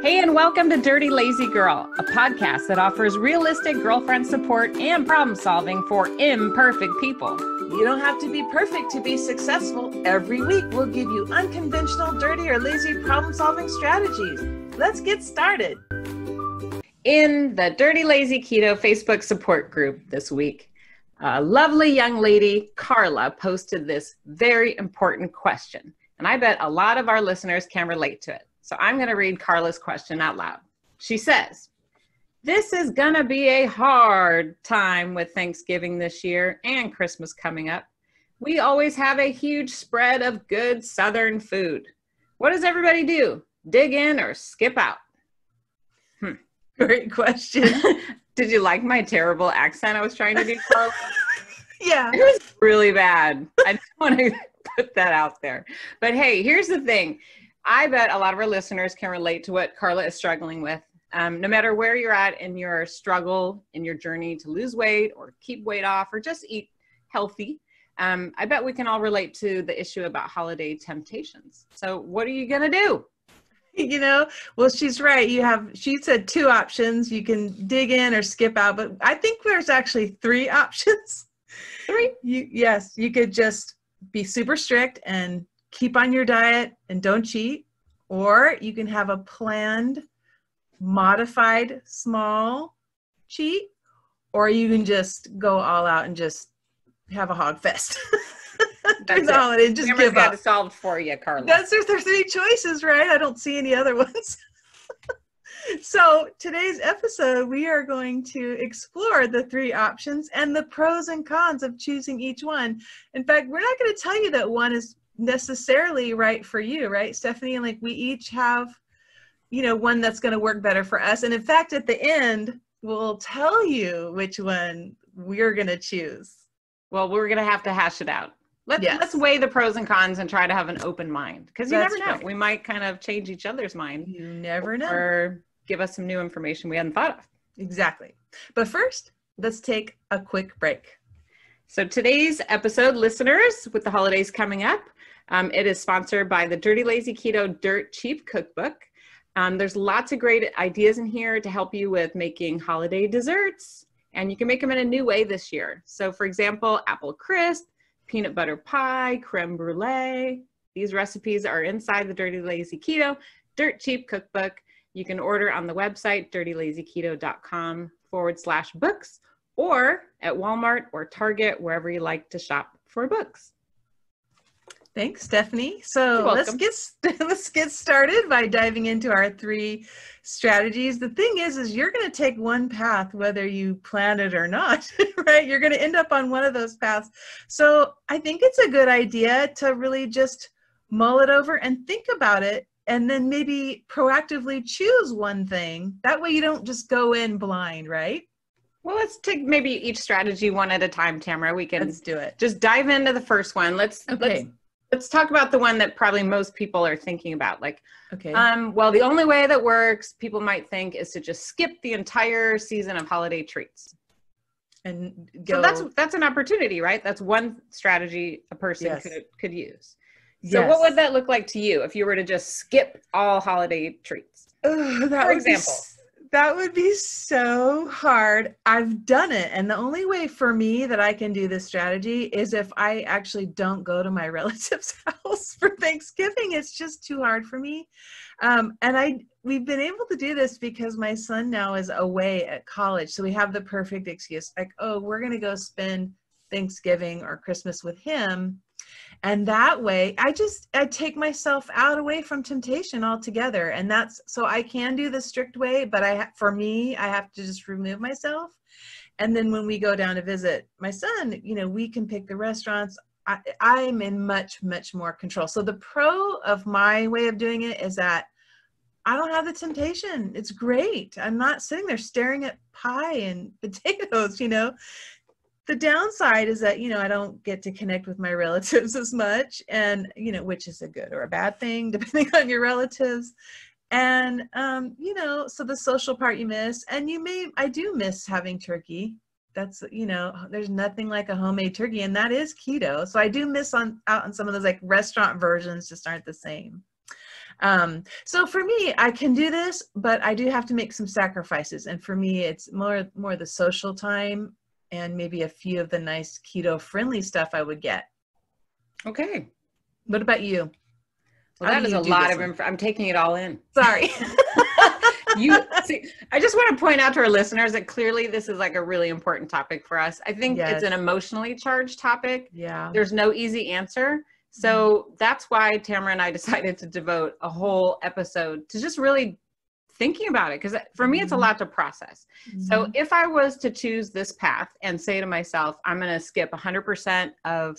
Hey, and welcome to Dirty Lazy Girl, a podcast that offers realistic girlfriend support and problem solving for imperfect people. You don't have to be perfect to be successful. Every week, we'll give you unconventional, dirty, or lazy problem solving strategies. Let's get started. In the Dirty Lazy Keto Facebook support group this week, a lovely young lady, Carla, posted this very important question. And I bet a lot of our listeners can relate to it. So I'm going to read Carla's question out loud. She says, This is going to be a hard time with Thanksgiving this year and Christmas coming up. We always have a huge spread of good Southern food. What does everybody do? Dig in or skip out? Hmm. Great question. Did you like my terrible accent I was trying to do, Carla? yeah. It was really bad. I just want to put that out there. But hey, here's the thing I bet a lot of our listeners can relate to what Carla is struggling with. Um, no matter where you're at in your struggle, in your journey to lose weight or keep weight off or just eat healthy, um, I bet we can all relate to the issue about holiday temptations. So, what are you going to do? You know, well, she's right. You have, she said two options. You can dig in or skip out, but I think there's actually three options. Three? You, yes, you could just be super strict and keep on your diet and don't cheat, or you can have a planned, modified small cheat, or you can just go all out and just have a hog fest. During the holiday, just Cameron's give got up. it solved for you, Carla. That's there's, there's three choices, right? I don't see any other ones. so today's episode, we are going to explore the three options and the pros and cons of choosing each one. In fact, we're not going to tell you that one is necessarily right for you, right, Stephanie? Like we each have, you know, one that's going to work better for us. And in fact, at the end, we'll tell you which one we're going to choose. Well, we're going to have to hash it out. Let's, yes. let's weigh the pros and cons and try to have an open mind because you That's never know. Right. We might kind of change each other's mind. You never know. Or give us some new information we hadn't thought of. Exactly. But first, let's take a quick break. So, today's episode, listeners, with the holidays coming up, um, it is sponsored by the Dirty Lazy Keto Dirt Cheap Cookbook. Um, there's lots of great ideas in here to help you with making holiday desserts, and you can make them in a new way this year. So, for example, apple crisp, peanut butter pie, creme brulee. These recipes are inside the Dirty Lazy Keto Dirt Cheap Cookbook. You can order on the website dirtylazyketo.com forward slash books or at Walmart or Target, wherever you like to shop for books. Thanks, Stephanie. So let's get let's get started by diving into our three strategies. The thing is, is you're going to take one path whether you plan it or not, right? You're going to end up on one of those paths. So I think it's a good idea to really just mull it over and think about it, and then maybe proactively choose one thing. That way, you don't just go in blind, right? Well, let's take maybe each strategy one at a time, Tamara. We can let's do it. Just dive into the first one. Let's okay. let's let's talk about the one that probably most people are thinking about like okay um well the only way that works people might think is to just skip the entire season of holiday treats and go... so that's that's an opportunity right that's one strategy a person yes. could could use so yes. what would that look like to you if you were to just skip all holiday treats Ugh, for example that would be so hard. I've done it. And the only way for me that I can do this strategy is if I actually don't go to my relative's house for Thanksgiving. It's just too hard for me. Um, and I we've been able to do this because my son now is away at college. So we have the perfect excuse like, oh, we're gonna go spend Thanksgiving or Christmas with him and that way i just i take myself out away from temptation altogether. And that's so i can do the strict way but i for me i have to just remove myself. And then when we go down to visit my son you know we can pick the restaurants. I, i'm in much much more control. So the pro of my way of doing it is that I don't have the temptation. It's great. I'm not sitting there staring at pie and potatoes, you know the downside is that you know i don't get to connect with my relatives as much and you know which is a good or a bad thing depending on your relatives. And um you know so the social part you miss and you may i do miss having turkey. That's you know there's nothing like a homemade turkey and that is keto. So i do miss on out on some of those like restaurant versions just aren't the same. Um, so for me, I can do this, but I do have to make some sacrifices. And for me, it's more more the social time and maybe a few of the nice keto friendly stuff I would get. Okay. What about you? Well, that is a lot of info. I'm taking it all in. Sorry. you see, I just want to point out to our listeners that clearly this is like a really important topic for us. I think yes. it's an emotionally charged topic. Yeah. There's no easy answer. So mm-hmm. that's why Tamara and I decided to devote a whole episode to just really thinking about it. Because for me, it's a mm-hmm. lot to process. Mm-hmm. So if I was to choose this path and say to myself, I'm going to skip 100% of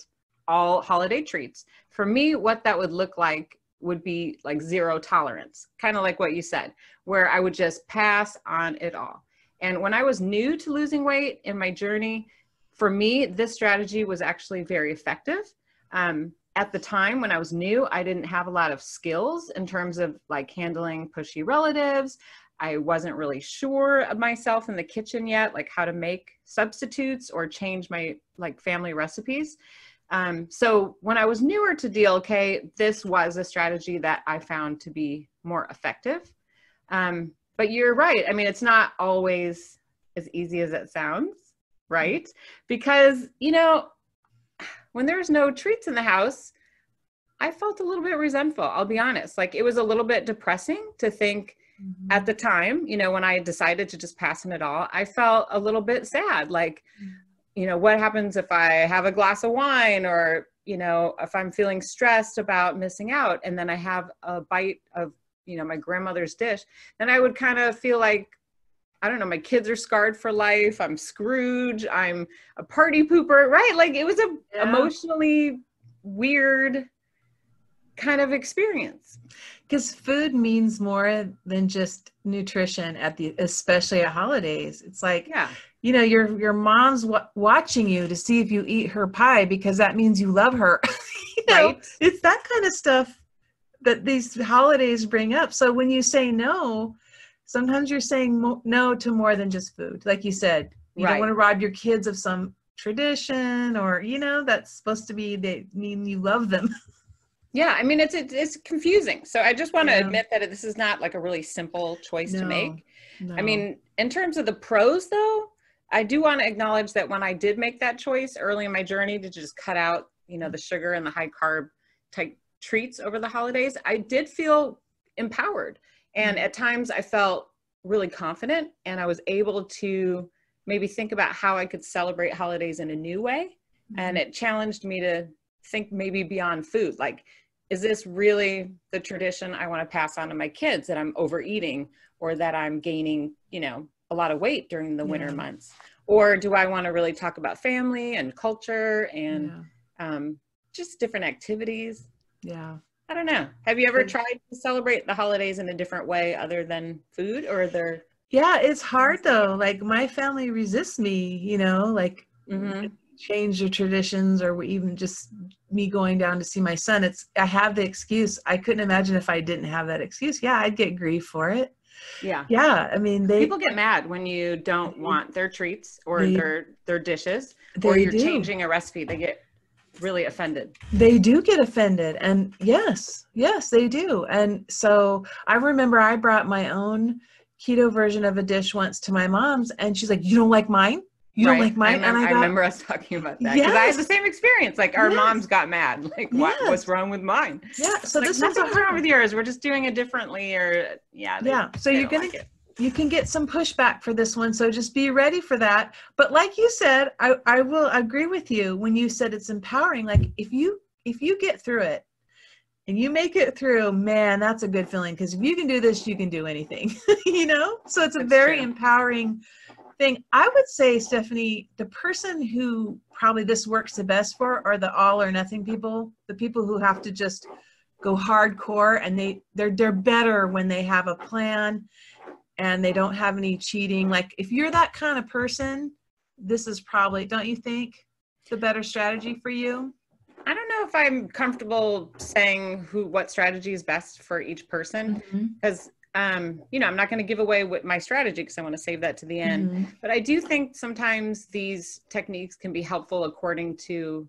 all holiday treats, for me, what that would look like would be like zero tolerance, kind of like what you said, where I would just pass on it all. And when I was new to losing weight in my journey, for me, this strategy was actually very effective. Um, at the time when I was new, I didn't have a lot of skills in terms of like handling pushy relatives. I wasn't really sure of myself in the kitchen yet, like how to make substitutes or change my like family recipes. Um, so when I was newer to DLK, this was a strategy that I found to be more effective. Um, but you're right. I mean, it's not always as easy as it sounds, right? Because, you know, when there's no treats in the house, I felt a little bit resentful. I'll be honest. Like it was a little bit depressing to think mm-hmm. at the time, you know, when I decided to just pass on it all, I felt a little bit sad. Like, you know what happens if i have a glass of wine or you know if i'm feeling stressed about missing out and then i have a bite of you know my grandmother's dish then i would kind of feel like i don't know my kids are scarred for life i'm scrooge i'm a party pooper right? Like it was a yeah. emotionally weird kind of experience. Because food means more than just nutrition at the especially at holidays. It's like yeah. you know your your mom's w- watching you to see if you eat her pie because that means you love her. You know, right. it's that kind of stuff that these holidays bring up. So when you say no sometimes you're saying mo- no to more than just food like you said you right. don't want to rob your kids of some tradition or you know that's supposed to be they mean you love them yeah i mean it's it's confusing so i just want to yeah. admit that this is not like a really simple choice no, to make no. i mean in terms of the pros though I do want to acknowledge that when I did make that choice early in my journey to just cut out, you know, the sugar and the high carb type treats over the holidays, I did feel empowered. And mm-hmm. at times I felt really confident and I was able to maybe think about how I could celebrate holidays in a new way. Mm-hmm. And it challenged me to think maybe beyond food. Like, is this really the tradition I want to pass on to my kids that I'm overeating or that I'm gaining, you know, a lot of weight during the yeah. winter months or do i want to really talk about family and culture and yeah. um, just different activities yeah i don't know have you ever tried to celebrate the holidays in a different way other than food or there yeah it's hard though like my family resists me you know like mm-hmm. change the traditions or even just me going down to see my son it's i have the excuse i couldn't imagine if i didn't have that excuse yeah i'd get grief for it yeah. Yeah. I mean, they people get mad when you don't want their treats or they, their their dishes or you're do. changing a recipe. They get really offended. They do get offended. And yes, yes, they do. And so I remember I brought my own keto version of a dish once to my mom's and she's like, You don't like mine? You right. don't like mine? I remember, and I, got, I remember us talking about that because yes. I had the same experience. Like our yes. moms got mad. Like, what? Yes. What's wrong with mine? Yeah. So like, this is wrong with yours. We're just doing it differently, or yeah. They, yeah. So you're gonna. Like you can get some pushback for this one so just be ready for that but like you said I, I will agree with you when you said it's empowering like if you if you get through it and you make it through man that's a good feeling because if you can do this you can do anything you know so it's a that's very true. empowering thing. I would say, Stephanie, the person who probably this works the best for are the all or nothing people, the people who have to just go hardcore and they they're they're better when they have a plan and they don't have any cheating. Like if you're that kind of person, this is probably, don't you think, the better strategy for you? I don't know if I'm comfortable saying who what strategy is best for each person because mm-hmm um, you know, I'm not going to give away what my strategy because I want to save that to the end. Mm-hmm. But I do think sometimes these techniques can be helpful according to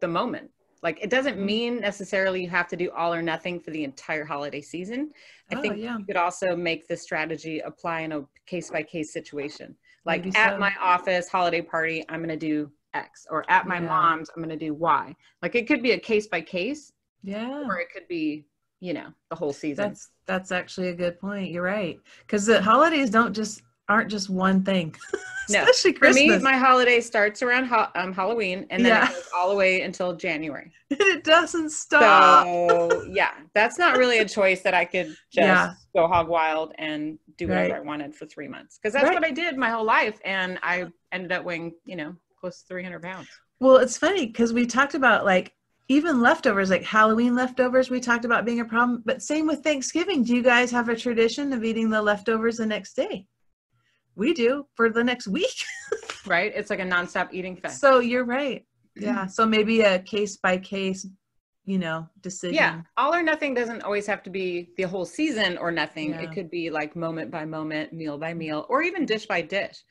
the moment. Like it doesn't mm-hmm. mean necessarily you have to do all or nothing for the entire holiday season. I Oh, think yeah. you could also make this strategy apply in a case by case situation. Like Maybe at so. my office holiday party, I'm going to do X, or at my Yeah. mom's, I'm going to do Y. Like it could be a case by case, Yeah. or it could be, you know, the whole season. That's that's actually a good point. You're right. Because the holidays don't just aren't just one thing. No. Especially For Christmas. me, my holiday starts around ha- um, Halloween, and then Yeah. it goes all the way until January. it doesn't stop. So yeah, that's not really a choice that I could just Yeah. go hog wild and do whatever Right. I wanted for three months because that's Right. what I did my whole life, and I ended up weighing you know close to 300 pounds. Well, it's funny because we talked about like even leftovers, like Halloween leftovers, we talked about being a problem. But same with Thanksgiving. Do you guys have a tradition of eating the leftovers the next day? We do for the next week. Right? It's like a nonstop eating fest. so you're right. Yeah. So maybe a case by case, you know, decision. yeah, all or nothing doesn't always have to be the whole season or nothing. Yeah. It could be like moment by moment, meal by meal, or even dish by dish.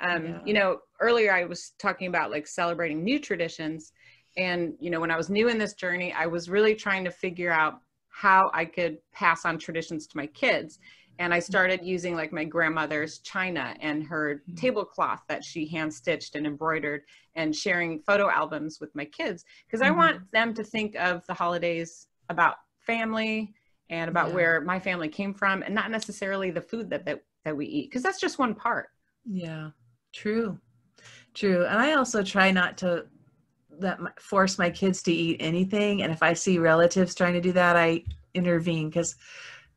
Um, Yeah. You know, earlier I was talking about like celebrating new traditions. And, you know, when I was new in this journey, I was really trying to figure out how I could pass on traditions to my kids. And I started using like my grandmother's china and her Mhm. tablecloth that she hand stitched and embroidered and sharing photo albums with my kids because I Mhm. want them to think of the holidays about family and about Yeah. where my family came from and not necessarily the food that that, that we eat because that's just one part. Yeah, true, true. And I also try not to my, force my kids to eat anything. And if I see relatives trying to do that, I intervene because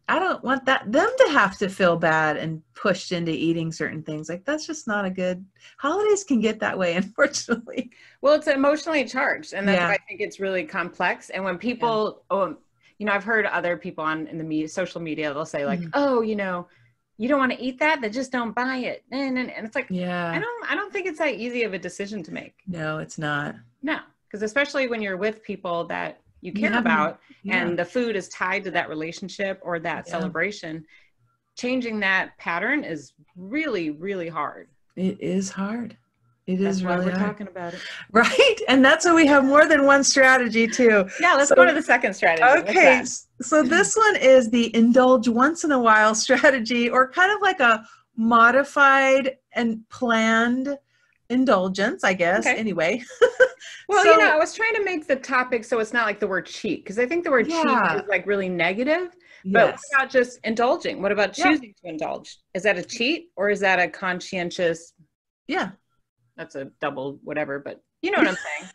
I don't want that them to have to feel bad and pushed into eating certain things. Like that's just not a good. Holidays can get that way, unfortunately. Well, it's emotionally charged, and that's Yeah. why I think it's really complex. And when people, oh, you know, I've heard other people on in the media, social media, they'll say like, Mhm. "Oh, you know, you don't want to eat that, then just don't buy it." And, and, and it's like, yeah, I don't, I don't think it's that easy of a decision to make. No, it's not. No, because especially when you're with people that you care haven't- about, Yeah. and the food is tied to that relationship or that Yeah. celebration, changing that pattern is really, really hard. it is hard. It That's is really we're hard. talking about it. Right. And that's why we have more than one strategy too. Yeah, let's So- go to the second strategy. Okay, so this one is the indulge once in a while strategy, or kind of like a modified and planned indulgence, I guess. Okay. Anyway, Well, So- you know, I was trying to make the topic so it's not like the word cheat, because I think the word Yeah. cheat is like really negative. But yes. what about just indulging? What about Yeah. choosing to indulge? Is that a cheat or is that a conscientious? yeah, That's a double whatever, but you know what I'm saying.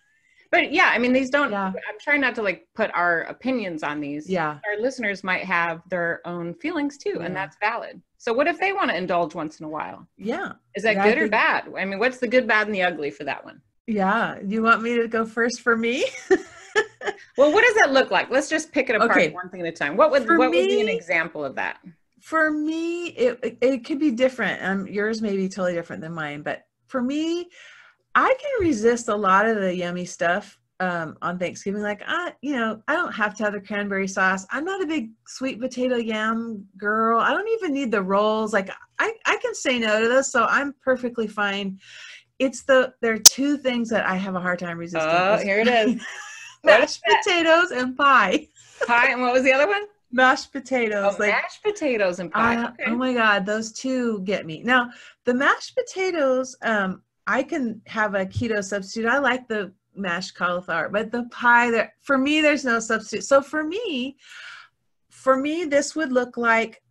But yeah, I mean, these don't. Yeah. I'm trying not to like put our opinions on these. yeah, Our listeners might have their own feelings too, and that's valid. So, what if they want to indulge once in a while? yeah, Is that Yeah, good or bad? I mean, what's the good, bad, and the ugly for that one? yeah. You want me to go first for me? Well, what does that look like? Let's just pick it apart Okay. one thing at a time. What would For what would be an example of that? for me it, it- it could be different um yours may be totally different than mine but for me i can resist a lot of the yummy stuff um on thanksgiving like i you know i don't have to have the cranberry sauce i'm not a big sweet potato yam girl i don't even need the rolls like i i can say no to this so i'm perfectly fine it's the there are two things that i have a hard time resisting Oh, here it is. mashed potatoes and pie Pie, and what was the other one? mashed Oh, potatoes like mashed potatoes and pie. Uh, okay. Oh my God, those two get me. Now, the mashed potatoes, um, I can have a keto substitute. I like the mashed cauliflower, but the pie, there for me, there's no substitute. So for me, for me, this would look like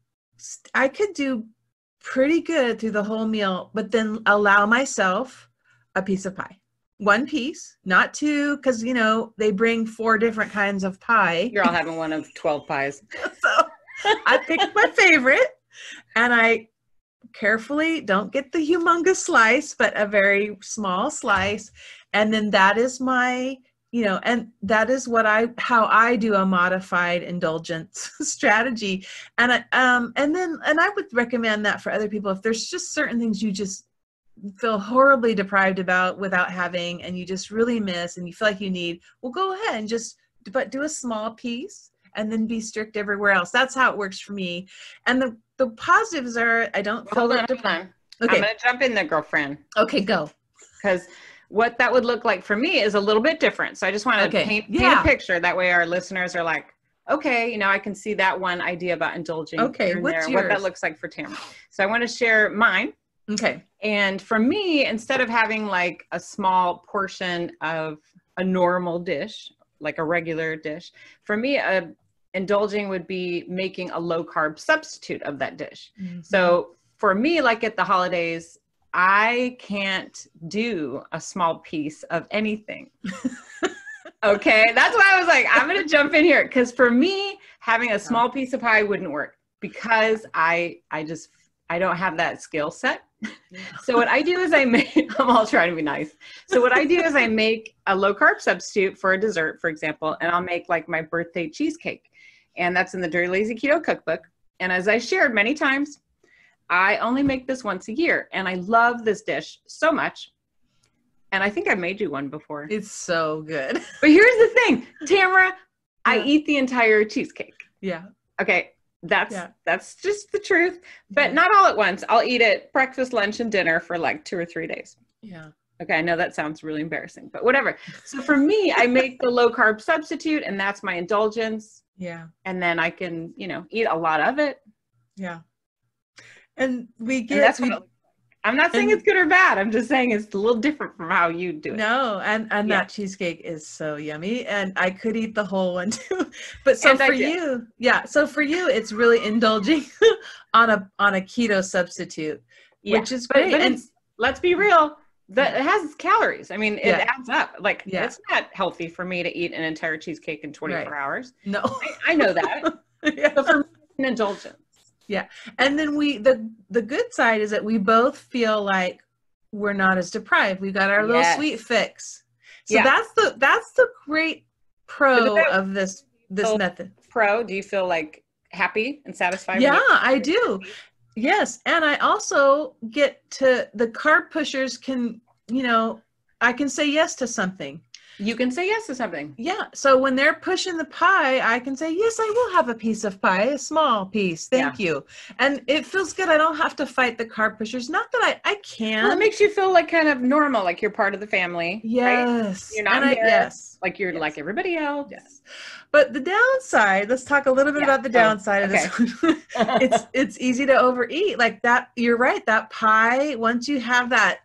I could do pretty good through the whole meal, but then allow myself a piece of pie. One piece, not two, because you know they bring four different kinds of pie. You're all having one of 12 pies. so I picked my favorite and I carefully don't get the humongous slice, but a very small slice. And then that is my, you know, and that is what I how I do a modified indulgence strategy. And I um and then and I would recommend that for other people if there's just certain things you just feel horribly deprived about without having and you just really miss and you feel like you need, well go ahead and just but do a small piece and then be strict everywhere else. That's how it works for me. And the the positives are I don't feel Hold on, that hold on. I'm Okay. going to jump in there, girlfriend, Okay, go. because what that would look like for me is a little bit different. So I just want to Okay. paint, paint Yeah. a picture. That way our listeners are like, okay, you know, I can see that one idea about indulging. Okay, what's there, what that looks like for Tamara. So I want to share mine. Okay. And for me, instead of having like a small portion of a normal dish, like a regular dish, for me, a indulging would be making a low carb substitute of that dish. Mm-hmm. So for me, like at the holidays, I can't do a small piece of anything. okay, that's why I was like, I'm gonna jump in here because for me, having a small piece of pie wouldn't work because I I just I don't have that skill set. So what I do is I make I'm all trying to be nice. So what I do is I make a low carb substitute for a dessert, for example, and I'll make like my birthday cheesecake. And that's in the Dirty Lazy Keto cookbook. And as I shared many times, I only make this once a year. And I love this dish so much. And I think I made you one before. It's so good. But here's the thing, Tamara, I eat the entire cheesecake. Yeah. Okay, that's Yeah. that's just the truth. But not all at once. I'll eat it breakfast, lunch, and dinner for like two or three days. Yeah. Okay, I know that sounds really embarrassing, but whatever. So for me, I make the low carb substitute, and that's my indulgence. Yeah. And then I can, you know, eat a lot of it. Yeah. And we And get that's we, what it- I'm not saying and- it's good or bad. I'm just saying it's a little different from how you do it. no, and and Yeah. that cheesecake is so yummy, and I could eat the whole one too. But so And for you, yeah, so for you, it's really indulging on a on a keto substitute, Yeah. which is great. but and it's, let's be real. That it has calories. I mean, it Yeah. adds up. Like Yeah. it's not healthy for me to eat an entire cheesecake in 24 Right. hours. no, I, I know that. Yeah. but for me, an indulgence. Yeah, and then we the the good side is that we both feel like we're not as deprived. We got our little sweet fix. So Yeah. that's the that's the great pro that- of this this method. Pro, do you feel like happy and satisfied? Yeah, I do. Yes, and I also get to the carb pushers can, you know, I can say yes to something. You can say yes to something. Yeah, so when they're pushing the pie, I can say, "Yes, I will have a piece of pie, a small piece. Thank you." And it feels good. I don't have to fight the carb pushers. Not that I I can. Well, it makes you feel like kind of normal, like you're part of the family. Right? yes. You're not I, yes. Like you're Yes. like everybody else. Yes. But the downside, let's talk a little bit Yeah. about the Oh, downside of this it's it's easy to overeat like that you're right that pie once you have that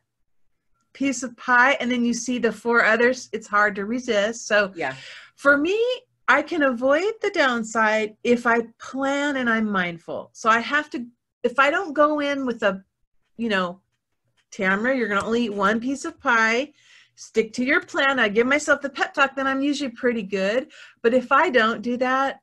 piece of pie and then you see the four others it's hard to resist. So yeah. for me i can avoid the downside if i plan and i'm mindful. So i have to if i don't go in with a you know tamara you're going to only eat one piece of pie stick to your plan i give myself the pep talk then i'm usually pretty good. But if i don't do that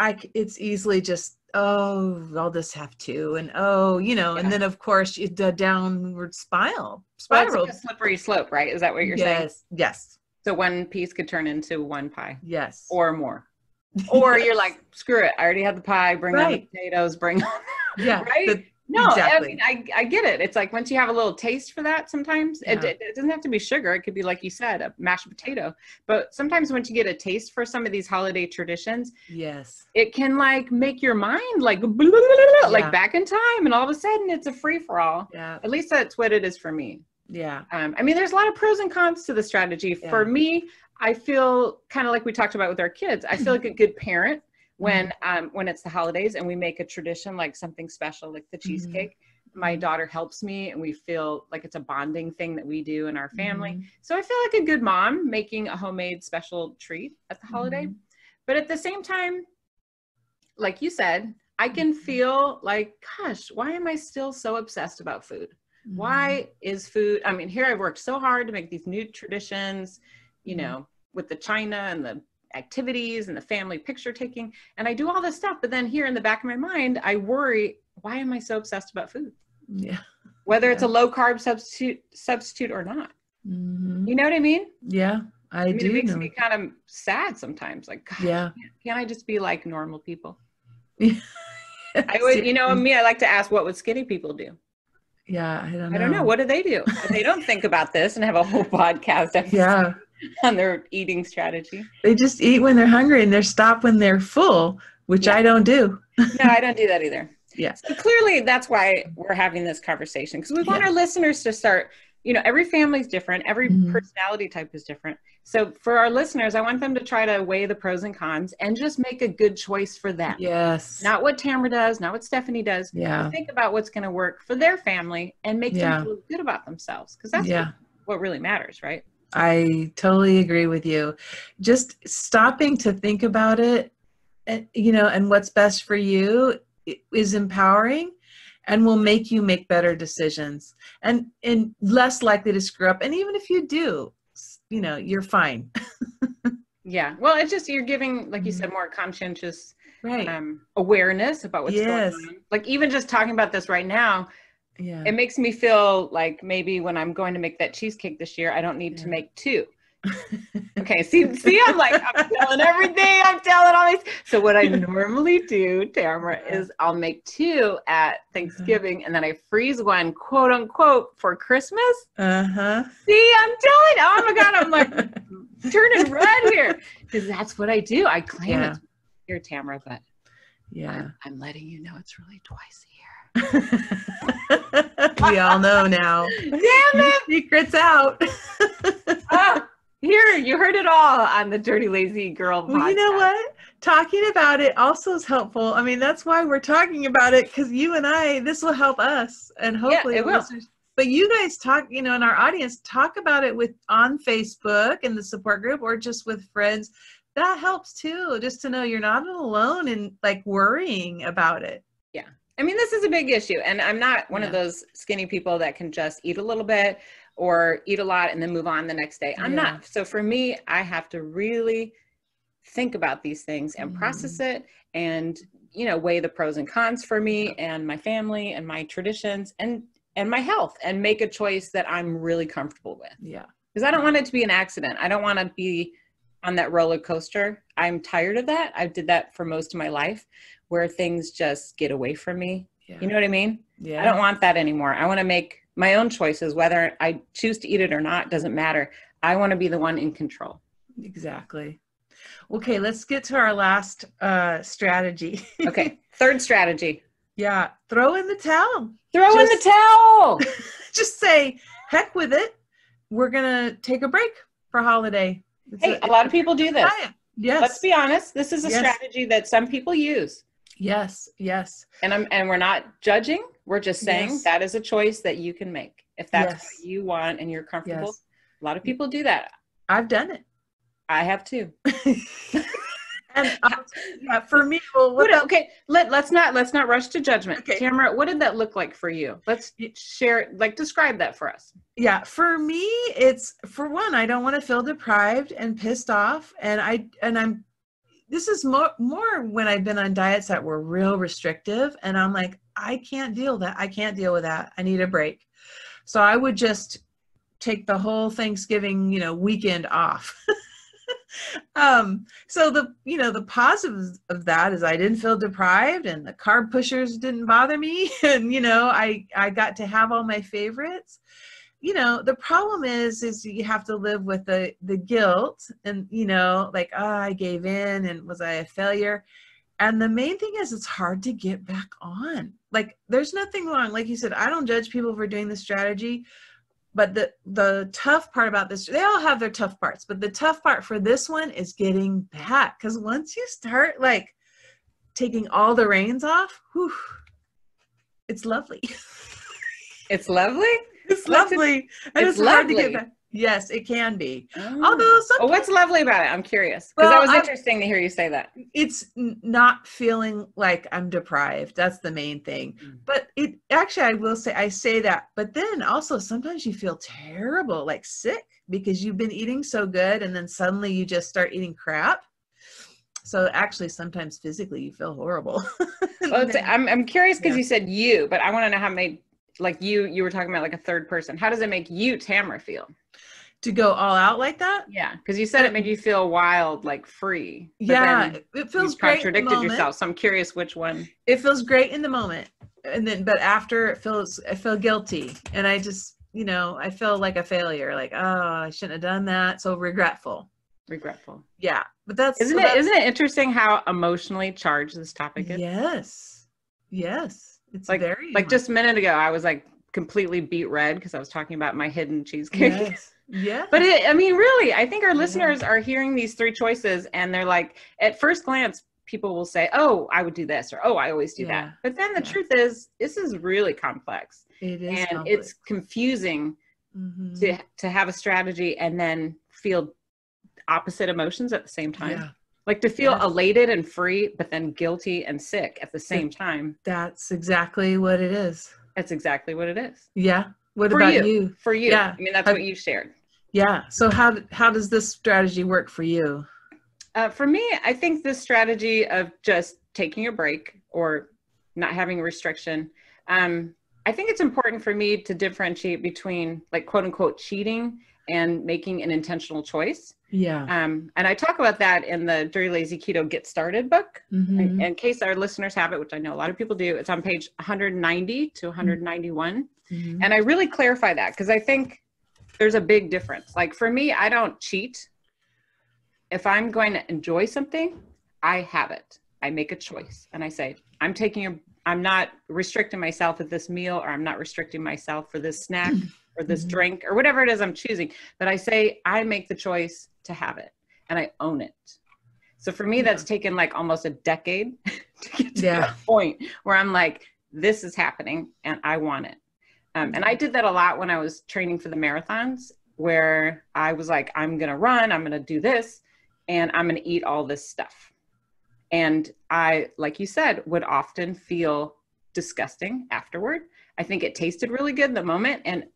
I it's easily just oh i'll just have to, and oh you know Yeah. and then of course you the downward spiral Well, spiral like a slippery slope, right? Is that what you're saying? yes yes So one piece could turn into one pie yes or more. Or you're like, screw it. I already had the pie. Bring on the potatoes. Bring on. yeah right? the- No, Exactly. I mean, I, I get it. It's like once you have a little taste for that, sometimes it, Yeah. it, it doesn't have to be sugar. It could be, like you said, a mashed potato. But sometimes once you get a taste for some of these holiday traditions, yes it can like make your mind like, blah, blah, blah, blah, like back in time. And all of a sudden it's a free for all. yeah At least that's what it is for me. yeah Um, I mean, there's a lot of pros and cons to the strategy. For me, I feel kind of like we talked about with our kids. I feel like a good parent when um, when it's the holidays and we make a tradition like something special, like the cheesecake. My daughter helps me, and we feel like it's a bonding thing that we do in our family. Mhm. So I feel like a good mom making a homemade special treat at the holiday. Mhm. But at the same time, like you said, I can Mhm. feel like, gosh, why am I still so obsessed about food? Mm-hmm. why is food i mean here i've worked so hard to make these new traditions you know with the china and the activities and the family picture taking and i do all this stuff but then here in the back of my mind i worry why am i so obsessed about food? Yeah. Whether it's a low carb substitute substitute or not. Mhm. you know what i mean? Yeah i, i mean do it makes know. me kind of sad sometimes like God, yeah. can't i just be like normal people? Yeah i would you know me i like to ask what would skinny people do? Yeah i don't know i don't know what do they do? They don't think about this and have a whole podcast episode. Yeah on their eating strategy. they just eat when they're hungry and they're stopped when they're full which Yeah. i don't do No, I don't do that either. Yeah. So clearly that's why we're having this conversation because we want Yeah. our listeners to start you know, every family's different, every Mhm. personality type is different. So for our listeners, I want them to try to weigh the pros and cons and just make a good choice for them. Yes. Not what Tamara does, not what Stephanie does. yeah. Think about what's going to work for their family and make Yeah. them feel good about themselves because that's Yeah. what, what really matters, right? I totally agree with you. Just stopping to think about it, eh, you know, and what's best for you is empowering and will make you make better decisions and and less likely to screw up. And even if you do, you know, you're fine. Yeah. Well, it's just you're giving, like you said, more conscientious Right. um, awareness about what's Yes. going on. Like even just talking about this right now, yeah. it makes me feel like maybe when I'm going to make that cheesecake this year, I don't need to make two. Okay, see, see, I'm like I'm telling everything. I'm telling all these. So what I normally do, Tamara, is I'll make two at Thanksgiving, and then I freeze one, quote unquote, for Christmas. uh-huh. See, I'm telling. Oh my God, I'm like turning red here because that's what I do. I claim Yeah. it's here, Tamara, but Yeah. I'm, I'm letting you know it's really twice. we all know now. Damn it! Secrets out. Ah, here, you heard it all on the Dirty Lazy Girl Well, you know what? Talking about it also is helpful. I mean, that's why we're talking about it because you and I, this will help us and hopefully it will. But you guys talk, you know, in our audience, talk about it with on Facebook and the support group or just with friends. That helps too, just to know you're not alone in like worrying about it. I mean, this is a big issue, and I'm not one of those skinny people that can just eat a little bit or eat a lot and then move on the next day. I'm Yeah. not. So for me, I have to really think about these things and process Mm-hmm. it and you know weigh the pros and cons for me and my family and my traditions and and my health and make a choice that I'm really comfortable with Yeah. because I don't want it to be an accident. I don't want to be on that roller coaster. I'm tired of that. I did that for most of my life where things just get away from me. Yeah. You know what I mean? yeah. I don't want that anymore. I want to make my own choices whether I choose to eat it or not doesn't matter. I want to be the one in control. Exactly. Okay, let's get to our last uh strategy. Okay. Third strategy. yeah, throw in the towel. Throw in the towel. Just say, heck with it. We're gonna take a break for holiday. It's Hey, a lot of people do this. Yes. Let's be honest. This is a Yes. strategy that some people use. Yes, yes. And I'm and we're not judging. We're just saying Yes. that is a choice that you can make. If that's Yes. what you want and you're comfortable. Yes. A lot of people do that. I've done it. I have too. and um, yeah, for me, well, what What, okay, let, let's not let's not rush to judgment. Okay. Tamara, what did that look like for you? Let's share like describe that for us. yeah for me it's for one i don't want to feel deprived and pissed off and i and i'm this is more more when i've been on diets that were real restrictive and i'm like i can't deal that i can't deal with that i need a break. So i would just take the whole thanksgiving you know weekend off. Um so the you know the positives of that is i didn't feel deprived and the carb pushers didn't bother me and you know i i got to have all my favorites you know the problem is is you have to live with the the guilt and you know like oh i gave in and was i a failure? And the main thing is it's hard to get back on. Like there's nothing wrong. Like you said i don't judge people for doing the strategy but the the tough part about this they all have their tough parts but the tough part for this one is getting back. Because once you start like taking all the reins off whew, it's lovely. It's lovely. It's it- lovely and it's it's, hard to lovely. get back yes it can be Oh. although some Oh, what's lovely about it? I'm curious because Well, that was I'm- interesting to hear you say that. it's not feeling like i'm deprived that's the main thing Mm. but it actually i will say i say that but then also sometimes you feel terrible like sick because you've been eating so good and then suddenly you just start eating crap so actually sometimes physically you feel horrible Well, I'm I'm curious because Yeah. you said you, but I want to know how made like you you were talking about like a third person. How does it make you, Tamara, feel? to go all out like that Yeah, because you said it made you feel wild, like free. yeah it- feels great in the contradicted yourself. So I'm curious which one. it feels great in the moment and then but after it feels i feel guilty and i just you know i feel like a failure like oh i shouldn't have done that so regretful Regretful. yeah but that's Isn't so it? that's- Isn't it interesting how emotionally charged this topic is? yes yes it's Like- very Like just a minute ago, I was like completely beet red because I was talking about my hidden cheesecake. Yes. Yeah. But it, I mean, really, I think our listeners are hearing these three choices and they're like, at first glance, people will say, "Oh, I would do this," or "Oh, I always do Yeah. that." But then the Yeah. truth is, this is really complex, it is. and complex. it's confusing Mhm. to to have a strategy and then feel opposite emotions at the same time. Like to feel Yes. elated and free, but then guilty and sick at the same time. That's exactly what it is. That's exactly what it is Yeah. What For about you. you? for you. Yeah. I mean, that's Have- what you shared. Yeah. So how how does this strategy work for you? Uh, for me, I think this strategy of just taking a break or not having a restriction, um, I think it's important for me to differentiate between like quote unquote cheating and making an intentional choice. Yeah. Um, and I talk about that in the Dirty Lazy Keto Get Started book. Mhm. In, in case our listeners have it, which I know a lot of people do, it's on page 190 to 191. Mhm. And I really clarify that because I think there's a big difference. Like for me, I don't cheat. If I'm going to enjoy something, I have it. I make a choice and I say, I'm taking a, I'm not restricting myself at this meal or I'm not restricting myself for this snack or this Mhm. drink or whatever it is I'm choosing. But I say, I make the choice to have it and I own it. So for me, Yeah. that's taken like almost a decade to get to Yeah. that point where I'm like, this is happening and I want it. Um, and I did that a lot when I was training for the marathons, where I was like, I'm going to run, I'm going to do this, and I'm going to eat all this stuff. And I, like you said, would often feel disgusting afterward. I think it tasted really good in the moment. And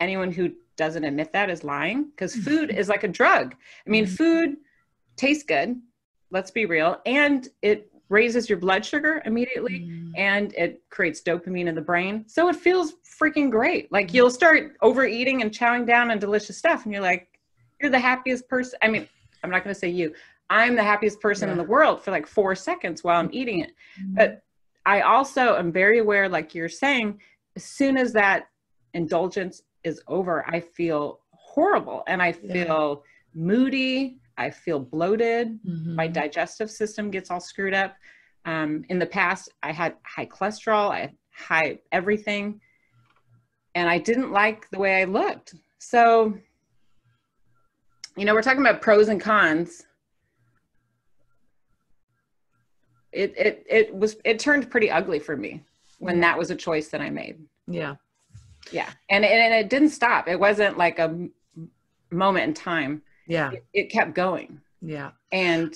anyone who doesn't admit that is lying because food is like a drug. I mean, Mhm. food tastes good, let's be real, and it raises your blood sugar immediately Mhm. and it creates dopamine in the brain. So it feels freaking great. Like you'll start overeating and chowing down on delicious stuff, and you're like, you're the happiest person. I mean, I'm not going to say you. I'm the happiest person in the world for like four seconds while I'm eating it. Mm-hmm. But I also am very aware, like you're saying, as soon as that indulgence is over, I feel horrible and I Yeah. feel moody. I feel bloated my Mhm. digestive system gets all screwed up. Um, in the past, I had high cholesterol, I had high everything, and I didn't like the way I looked. So, you know, we're talking about pros and cons. It it it was it turned pretty ugly for me when that was a choice that I made. Yeah. Yeah, and and it didn't stop. It wasn't like a moment in time. Yeah. It, it kept going Yeah. and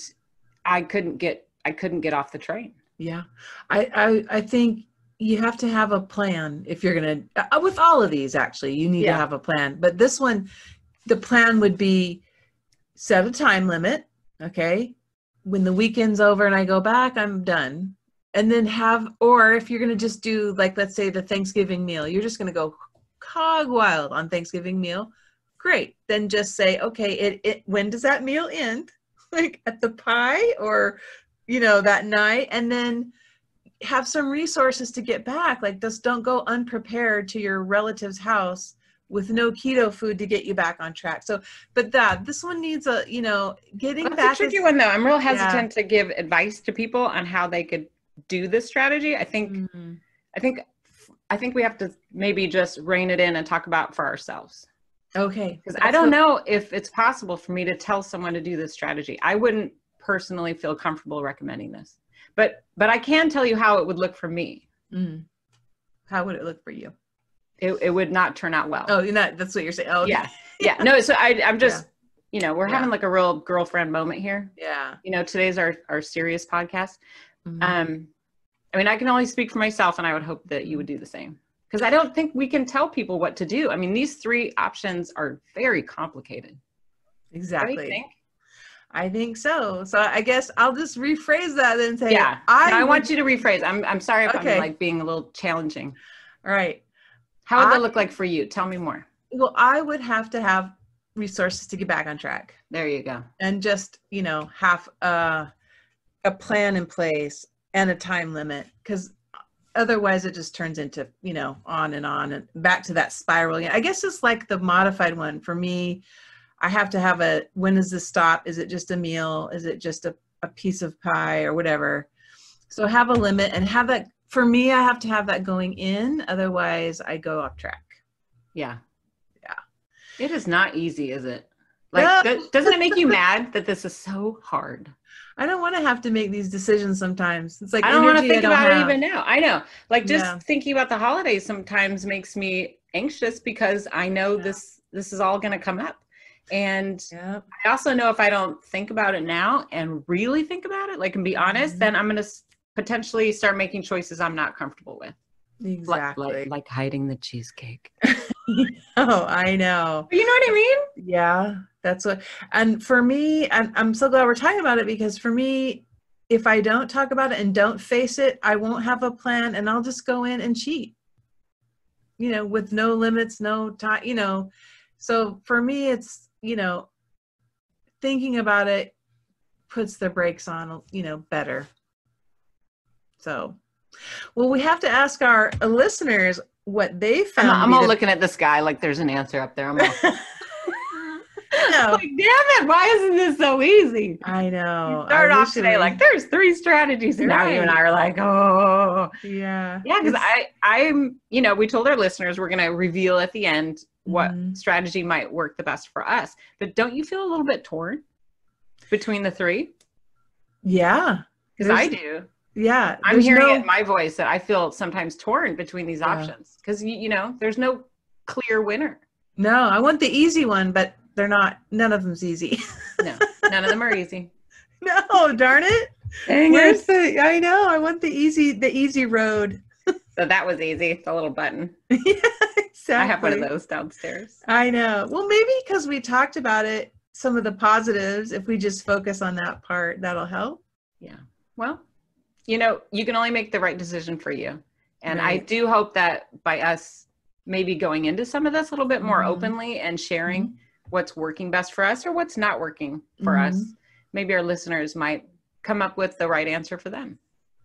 I couldn't get I couldn't get off the train. Yeah. I, I I think you have to have a plan if you're gonna uh, with all of these actually you need Yeah. to have a plan but this one the plan would be set a time limit okay when the weekend's over and i go back i'm done and then have or if you're gonna just do like let's say the thanksgiving meal you're just gonna go hog wild on thanksgiving meal great then just say okay it, it when does that meal end like at the pie or you know that night and then have some resources to get back like just don't go unprepared to your relative's house with no keto food to get you back on track so but that this one needs a you know getting That's back a tricky is- one though. I'm real Yeah. hesitant to give advice to people on how they could do this strategy. I think Mhm. I think I think we have to maybe just rein it in and talk about for ourselves. okay Because I don't know if it's possible for me to tell someone to do this strategy. I wouldn't personally feel comfortable recommending this. But but I can tell you how it would look for me. Mm. how would it look for you It, it would not turn out well. oh not that's what you're saying oh okay. yeah. Yeah. No, so I I'm just you know, we're Yeah. having like a real girlfriend moment here. yeah You know, today's our our serious podcast. Mhm. Um, I mean, I can only speak for myself, and I would hope that you would do the same. Because I don't think we can tell people what to do. I mean, these three options are very complicated. Exactly think? i think so so i guess i'll just rephrase that and say Yeah. i, No, I would- want you to rephrase. I'm I'm sorry if Okay. I'm like being a little challenging. all right How would I- that look like for you? Tell me more. well i would have to have resources to get back on track There you go. and just you know have a a plan in place and a time limit because otherwise it just turns into you know on and on and back to that spiral i guess it's like the modified one for me i have to have a when does this stop is it just a meal is it just a, a piece of pie or whatever so have a limit and have that for me, I have to have that going in. Otherwise, I go off track. Yeah. Yeah. It is not easy, is it? Like, No. th- doesn't it make you mad that this is so hard? I don't want to have to make these decisions sometimes. It's like I don't want to think about have. it even now. I know. Like just Yeah. thinking about the holidays sometimes makes me anxious because I know Yeah. this this is all going to come up. And Yep. I also know if I don't think about it now and really think about it, like and be honest, Mhm. then I'm going to potentially start making choices I'm not comfortable with. Like- Exactly. Like, like hiding the cheesecake. oh, I know. You know what I mean? Yeah, that's what. And for me, I'm, I'm so glad we're talking about it because for me, if I don't talk about it and don't face it, I won't have a plan and I'll just go in and cheat. You know, with no limits, no time, you know. So for me, it's, you know, thinking about it puts the brakes on, you know, better. So, well, we have to ask our listeners what they found. I'm all the- looking at this guy like there's an answer up there. I'm all, No. like, damn it, why isn't this so easy? I know. You start I off today like there's three strategies, and now you and I are like, oh, yeah, yeah, because I, I'm, you know, we told our listeners we're going to reveal at the end what Mhm. strategy might work the best for us. But don't you feel a little bit torn between the three? yeah, Because I do. yeah. I'm hearing no- it in my voice that I feel sometimes torn between these Yeah. options because you, you know there's no clear winner. No, I want the easy one, but they're not. None of them's easy. No, none of them are easy. no, darn it. Dang Where's it. the? I know. I want the easy, the easy road. So that was easy. The little button. yeah, exactly. I have one of those downstairs. I know. Well, maybe because we talked about it, some of the positives. If we just focus on that part, that'll help. Yeah. Well, you know, you can only make the right decision for you. And I do hope that by us maybe going into some of this a little bit more Mhm. openly and sharing what's working best for us or what's not working for Mhm. us, maybe our listeners might come up with the right answer for them.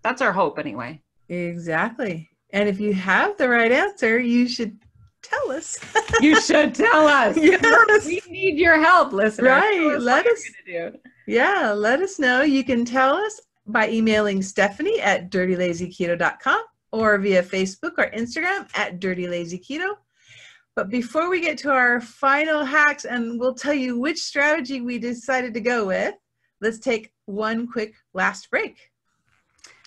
That's our hope anyway. Exactly. And if you have the right answer, you should tell us. You should tell us. Yes. We need your help, listeners. Right, us let us- do. Yeah, let us know. You can tell us by emailing Stephanie at dirtylazyketo.com or via Facebook or Instagram at dirtylazyketo. But before we get to our final hacks, and we'll tell you which strategy we decided to go with, let's take one quick last break.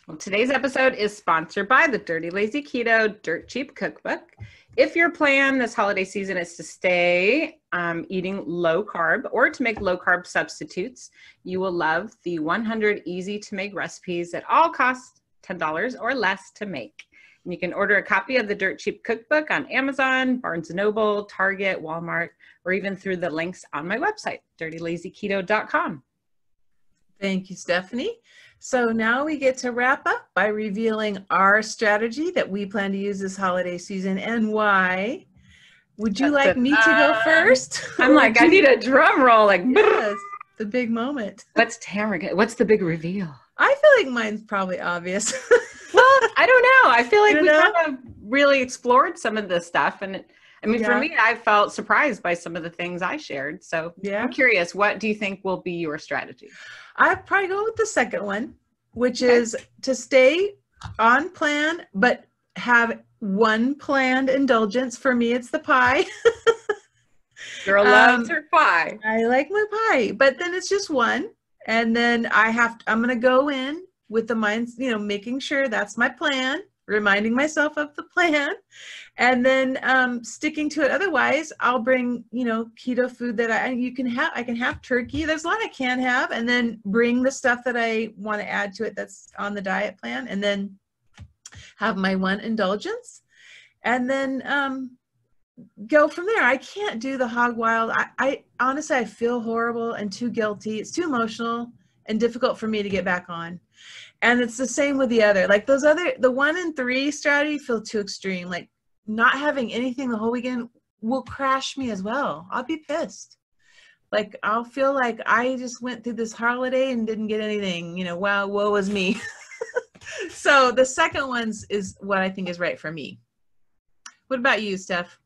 Well, today's episode is sponsored by the Dirty Lazy Keto Dirt Cheap Cookbook. If your plan this holiday season is to stay um, eating low carb or to make low carb substitutes, you will love the 100 easy to make recipes that all cost $10 or less to make. You can order a copy of the Dirt Cheap Cookbook on Amazon, Barnes & Noble, Target, Walmart, or even through the links on my website, dirtylazyketo.com. Thank you, Stephanie. So now we get to wrap up by revealing our strategy that we plan to use this holiday season and why. Would you like me to go first? I'm like, I need a drum roll, like, yes, the big moment. What's Tamara? What's the big reveal? I feel like mine's probably obvious. I don't know. I feel like You we know? kind of really explored some of this stuff, and I mean, for me, I felt surprised by some of the things I shared. So yeah. I'm curious, what do you think will be your strategy? I'd probably go with the second one, which Okay. is to stay on plan, but have one planned indulgence. For me, it's the pie. Girl Um, loves her pie. I like my pie, but then it's just one. And then I have, I'm going to go in with the mind, you know, making sure that's my plan, reminding myself of the plan, and then um, sticking to it. Otherwise, I'll bring, you know, keto food that I, you can have. I can have turkey. There's a lot I can have, and then bring the stuff that I want to add to it that's on the diet plan, and then have my one indulgence. And then um, go from there. I can't do the hog wild. I, I honestly I feel horrible and too guilty. It's too emotional and difficult for me to get back on. And it's the same with the other. Like those other the one and three strategy feel too extreme. Like not having anything the whole weekend will crash me as well. I'll be pissed. Like I'll feel like I just went through this holiday and didn't get anything. You know, wow, woe was me. so the second one's is what I think is right for me. What about you, Steph?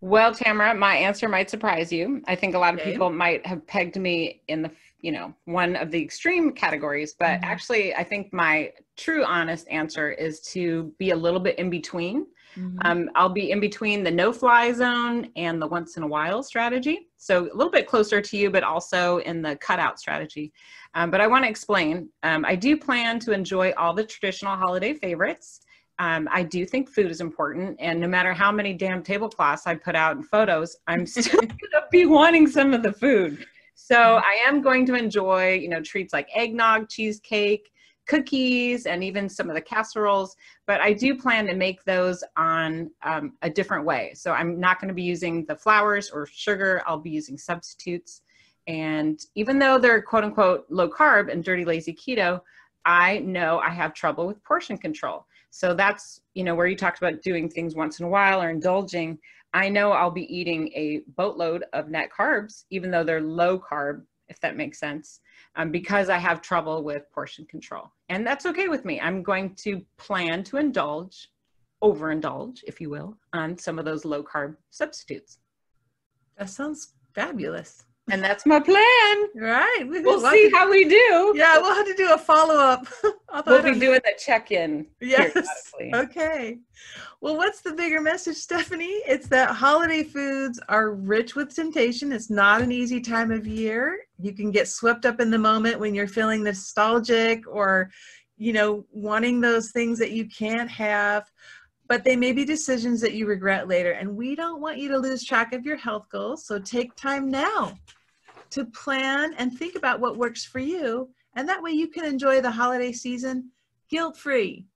Well, Tamara, my answer might surprise you. I think a lot of Okay. people might have pegged me in the, you know, one of the extreme categories, but Mhm. actually, I think my true honest answer is to be a little bit in between. Mhm. Um, I'll be in between the no fly zone and the once in a while strategy. So a little bit closer to you, but also in the cutout strategy. Um, but I want to explain um, I do plan to enjoy all the traditional holiday favorites. Um, I do think food is important. And no matter how many damn tablecloths I put out in photos, I'm still going to be wanting some of the food. So I am going to enjoy, you know, treats like eggnog, cheesecake, cookies, and even some of the casseroles. But I do plan to make those on um, a different way. So I'm not going to be using the flours or sugar. I'll be using substitutes. And even though they're quote unquote low carb and dirty lazy keto, I know I have trouble with portion control. So that's, you know, where you talked about doing things once in a while or indulging. I know I'll be eating a boatload of net carbs, even though they're low carb, if that makes sense, um, because I have trouble with portion control. And that's okay with me. I'm going to plan to indulge, overindulge, if you will, on some of those low carb substitutes. That sounds fabulous. And that's my plan. Right. We- We'll we'll see to- how we do. Yeah, we'll have to do a follow up. We'll be doing the check-in. Yes. Okay. Well, what's the bigger message, Stephanie? It's that holiday foods are rich with temptation. It's not an easy time of year. You can get swept up in the moment when you're feeling nostalgic or, you know, wanting those things that you can't have. But they may be decisions that you regret later. And we don't want you to lose track of your health goals. So take time now to plan and think about what works for you. And that way you can enjoy the holiday season guilt free.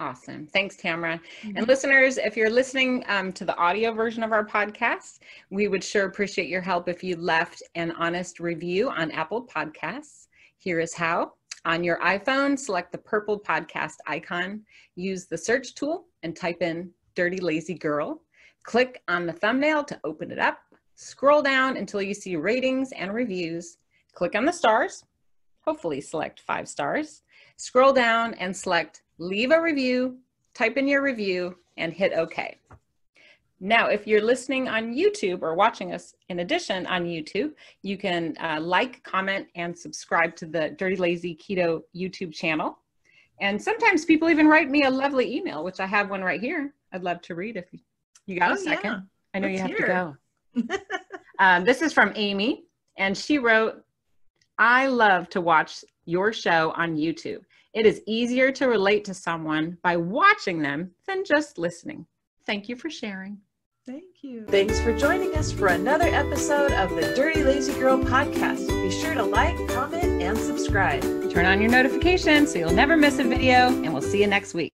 Awesome. Thanks, Tamara. And listeners, if you're listening um, to the audio version of our podcast, we would sure appreciate your help if you left an honest review on Apple Podcasts. Here is how. On your iPhone, select the purple podcast icon, use the search tool, and type in Dirty Lazy Girl. Click on the thumbnail to open it up. Scroll down until you see ratings and reviews. Click on the stars. Hopefully, select five stars. Scroll down and select leave a review, type in your review, and hit OK. Now, if you're listening on YouTube or watching us in addition on YouTube, you can uh, like, comment, and subscribe to the Dirty Lazy Keto YouTube channel. And sometimes people even write me a lovely email, which I have one right here. I'd love to read if you, you got Oh, a second. yeah. I know you Let's have to go. um, this is from Amy, and she wrote, I love to watch your show on YouTube. It is easier to relate to someone by watching them than just listening. Thank you for sharing. Thank you. Thanks for joining us for another episode of the Dirty Lazy Girl podcast. Be sure to like, comment, and subscribe. Turn on your notifications so you'll never miss a video, and we'll see you next week.